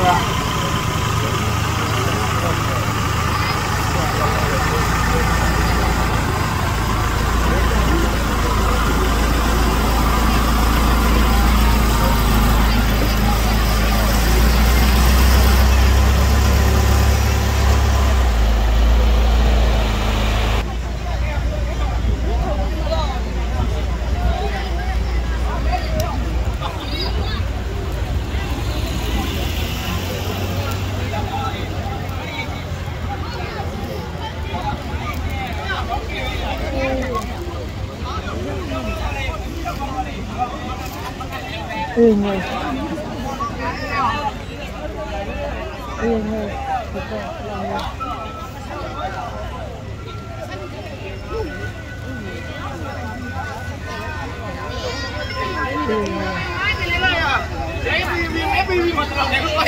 for us. Uyên ơi Uyên ơi Được rồi, làm rồi Uyên ơi Uyên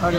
あり。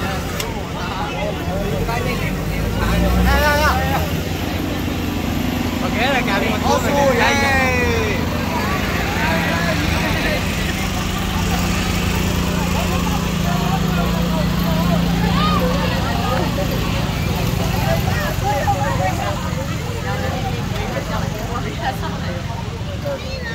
Nina.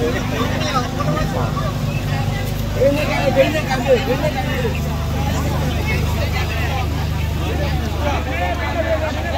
Thank you.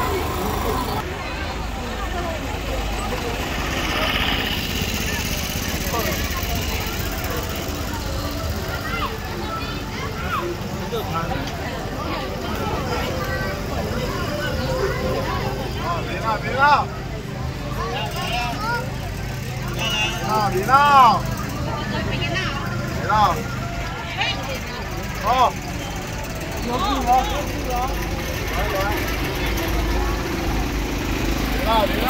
闹！别闹！别闹！好，牛犊子，牛犊子，来来！别闹！